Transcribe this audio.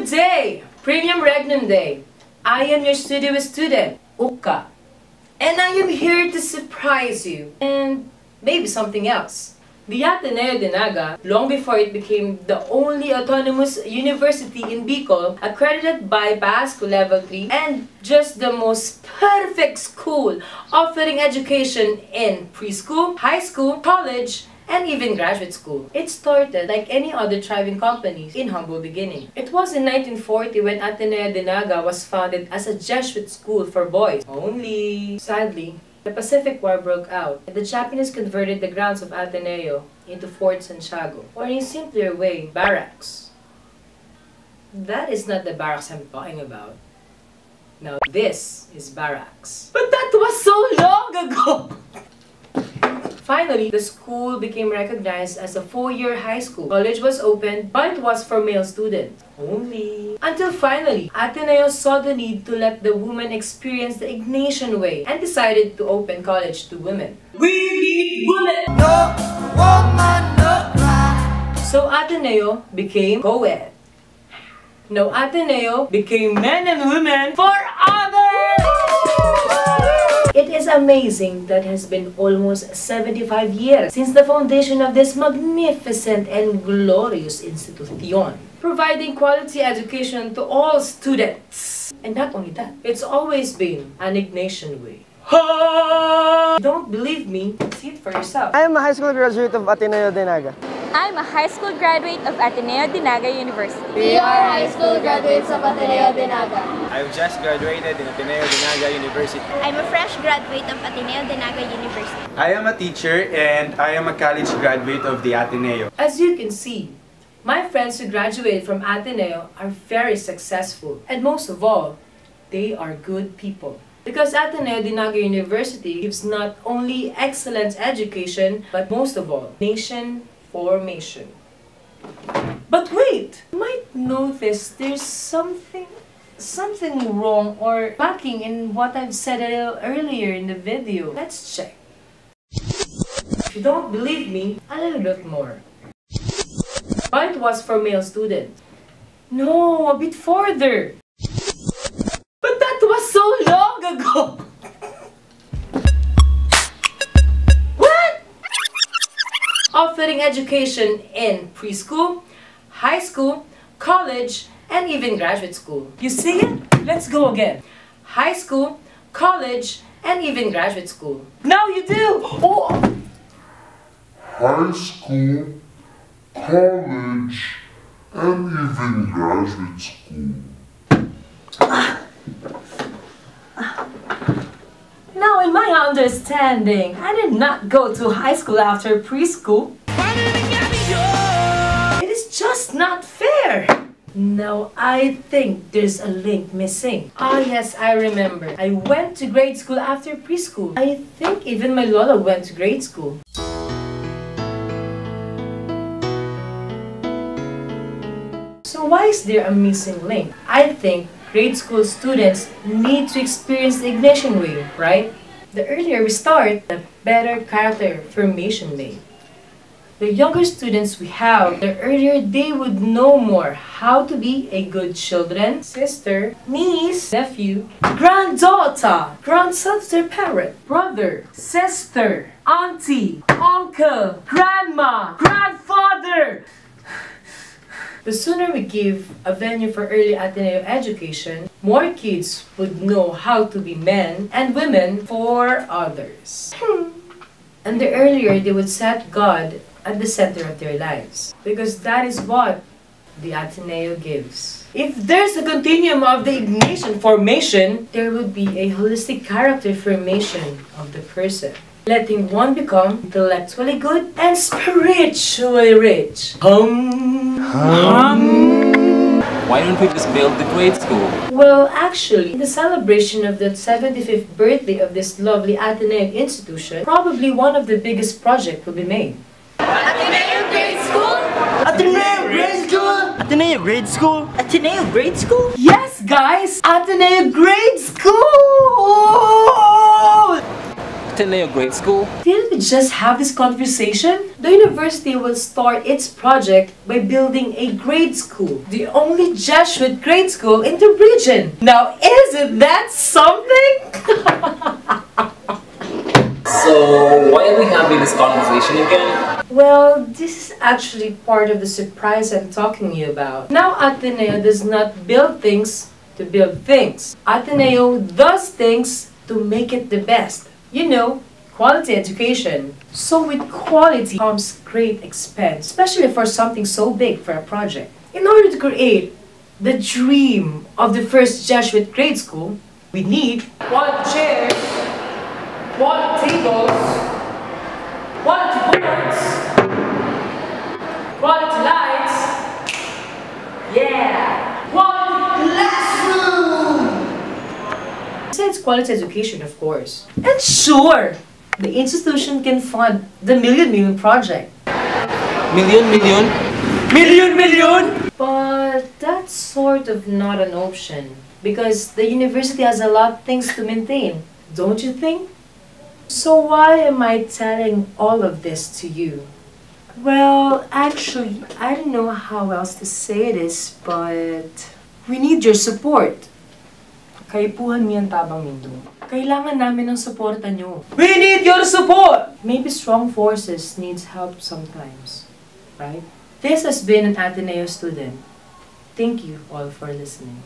Good day! Primum Regnum Dei. I am your studio student, Oka. And I am here to surprise you. And maybe something else. The Ateneo de Naga, long before it became the only autonomous university in Bicol, accredited by PAASCU Level 3, and just the most perfect school offering education in preschool, high school, college, and even graduate school. It started like any other thriving companies in humble beginning. It was in 1940 when Ateneo de Naga was founded as a Jesuit school for boys only. Sadly, the Pacific War broke out, and the Japanese converted the grounds of Ateneo into Fort Santiago, or in a simpler way, barracks. That is not the barracks I'm talking about. Now this is barracks. But that was so long ago! Finally, the school became recognized as a four-year high school. College was opened, but it was for male students only. Until finally, Ateneo saw the need to let the women experience the Ignatian way and decided to open college to women. We need women! No woman, no cry. So Ateneo became co-ed. Now Ateneo became men and women for others! It is amazing that has been almost 75 years since the foundation of this magnificent and glorious institution, providing quality education to all students. And not only that, it's always been an Ignatian way. Don't believe me? See it for yourself. I am a high school graduate of Ateneo de Naga. I'm a high school graduate of Ateneo de Naga University. We are high school graduates of Ateneo de Naga. I've just graduated in Ateneo de Naga University. I'm a fresh graduate of Ateneo de Naga University. I am a teacher and I am a college graduate of the Ateneo. As you can see, my friends who graduated from Ateneo are very successful. And most of all, they are good people. Because Ateneo de Naga University gives not only excellent education, but most of all, nation formation. But wait! You might notice there's something something wrong or lacking in what I've said earlier in the video. Let's check. If you don't believe me, a little bit more. But it was for male students. No, a bit further. Offering education in preschool, high school, college, and even graduate school. You see it? Let's go again. High school, college, and even graduate school. Now you do! Oh! high school, college, and even graduate school. Now, in my understanding, I did not go to high school after preschool. Not fair. No, I think there's a link missing. Ah, yes, I remember. I went to grade school after preschool. I think even my Lola went to grade school. So why is there a missing link? I think grade school students need to experience the Ignatian way, right? The earlier we start, the better character formation made. The younger students we have, the earlier they would know more how to be a good children, sister, niece, nephew, granddaughter, grandson their parent, brother, sister, auntie, uncle, grandma, grandfather, the sooner we give a venue for early Ateneo education, more kids would know how to be men and women for others. and the earlier they would set God at the center of their lives. Because that is what the Ateneo gives. If there's a continuum of the Ignatian formation, there would be a holistic character formation of the person letting one become intellectually good and spiritually rich. Hum. Hum. Why don't we just build the grade school? Well, actually, in the celebration of the 75th birthday of this lovely Ateneo institution, probably one of the biggest projects will be made. Ateneo grade school? Ateneo grade school? Ateneo grade school? Ateneo grade school? Yes, guys! Ateneo grade school! Ateneo Grade School? Didn't we just have this conversation? The university will start its project by building a grade school, the only Jesuit grade school in the region. Now, isn't that something? So, why are we having this conversation again? Well, this is actually part of the surprise I'm talking to you about. Now, Ateneo does not build things to build things. Ateneo does things to make it the best. You know, quality education. So with quality comes great expense, especially for something so big for a project. In order to create the dream of the first Jesuit grade school, we need quality chairs, quality tables, quality boards, quality lights, yeah, quality classroom. Quality education, of course. And sure, the institution can fund the Million Million Project. Million, million? Million, million! But that's sort of not an option because the university has a lot of things to maintain, don't you think? So why am I telling all of this to you? Well, actually, I don't know how else to say this, but we need your support. Kaipuhan mi ang tabang mindo. Kailangan namin ng suporta nyo. We need your support! Maybe strong forces needs help sometimes, right? This has been an Ateneo student. Thank you all for listening.